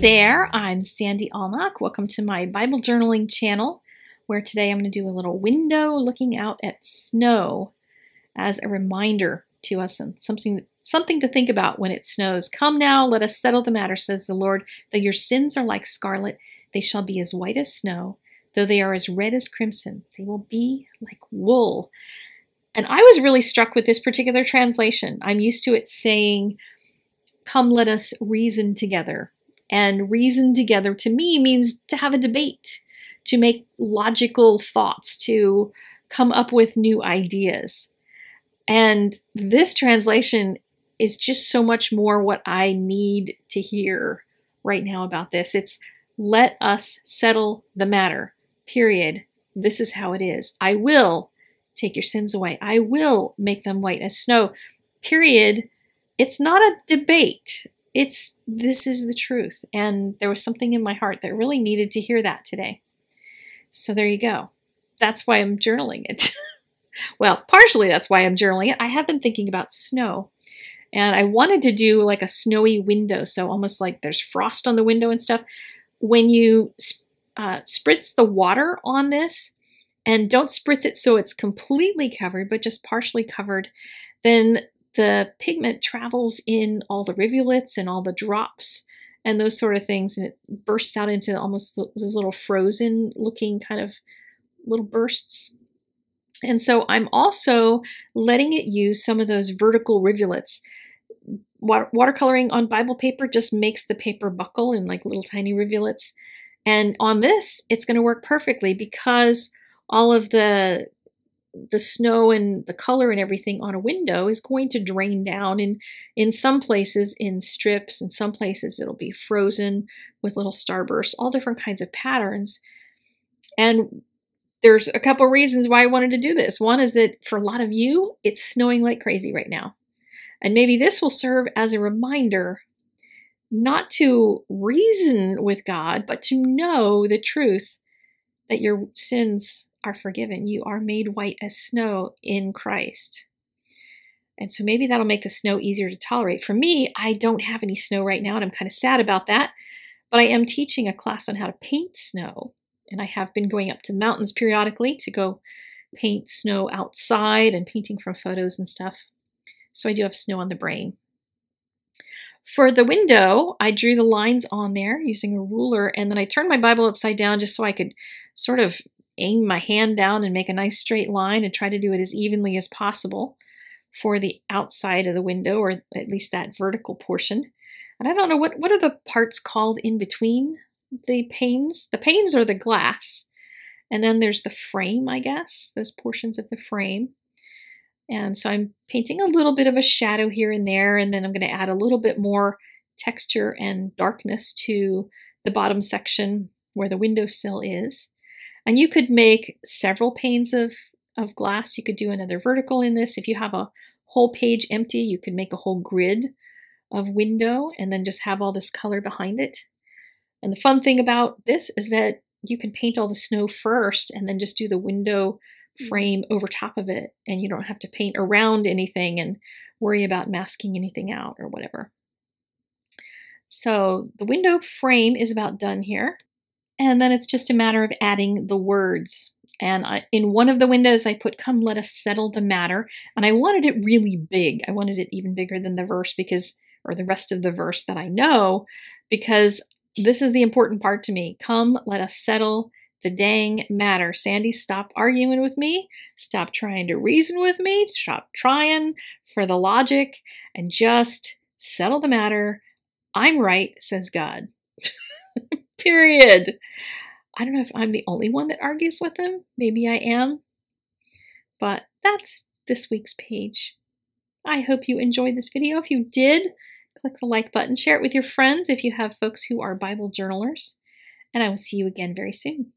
There, I'm Sandy Allnock. Welcome to my Bible journaling channel, where today I'm going to do a little window looking out at snow as a reminder to us and something something to think about when it snows. Come now, let us settle the matter, says the Lord. Though your sins are like scarlet, they shall be as white as snow. Though they are as red as crimson, they will be like wool. And I was really struck with this particular translation. I'm used to it saying, Come, let us reason together and reason together to me means to have a debate, to make logical thoughts, to come up with new ideas. And this translation is just so much more what I need to hear right now about this. It's let us settle the matter, period. This is how it is. I will take your sins away. I will make them white as snow, period. It's not a debate it's this is the truth. And there was something in my heart that really needed to hear that today. So there you go. That's why I'm journaling it. well, partially that's why I'm journaling it. I have been thinking about snow. And I wanted to do like a snowy window, so almost like there's frost on the window and stuff. When you uh, spritz the water on this, and don't spritz it so it's completely covered, but just partially covered, then the pigment travels in all the rivulets and all the drops and those sort of things, and it bursts out into almost those little frozen looking kind of little bursts. And so I'm also letting it use some of those vertical rivulets. Water watercoloring on Bible paper just makes the paper buckle in like little tiny rivulets. And on this, it's going to work perfectly because all of the the snow and the color and everything on a window is going to drain down in in some places in strips in some places it'll be frozen with little starbursts all different kinds of patterns. And there's a couple reasons why I wanted to do this. One is that for a lot of you it's snowing like crazy right now. And maybe this will serve as a reminder not to reason with God but to know the truth that your sins are forgiven. You are made white as snow in Christ. And so maybe that'll make the snow easier to tolerate. For me, I don't have any snow right now, and I'm kind of sad about that. But I am teaching a class on how to paint snow. And I have been going up to the mountains periodically to go paint snow outside and painting from photos and stuff. So I do have snow on the brain. For the window, I drew the lines on there using a ruler, and then I turned my Bible upside down just so I could sort of aim my hand down and make a nice straight line and try to do it as evenly as possible for the outside of the window or at least that vertical portion. And I don't know what what are the parts called in between the panes? The panes are the glass. And then there's the frame, I guess, those portions of the frame. And so I'm painting a little bit of a shadow here and there, and then I'm going to add a little bit more texture and darkness to the bottom section where the windowsill is. And you could make several panes of, of glass. You could do another vertical in this. If you have a whole page empty, you could make a whole grid of window and then just have all this color behind it. And the fun thing about this is that you can paint all the snow first and then just do the window mm. frame over top of it and you don't have to paint around anything and worry about masking anything out or whatever. So the window frame is about done here. And then it's just a matter of adding the words. And I, in one of the windows, I put, Come, let us settle the matter. And I wanted it really big. I wanted it even bigger than the verse because, or the rest of the verse that I know, because this is the important part to me. Come, let us settle the dang matter. Sandy, stop arguing with me. Stop trying to reason with me. Stop trying for the logic and just settle the matter. I'm right, says God. Period. I don't know if I'm the only one that argues with him. Maybe I am. But that's this week's page. I hope you enjoyed this video. If you did, click the like button. Share it with your friends if you have folks who are Bible journalers. And I will see you again very soon.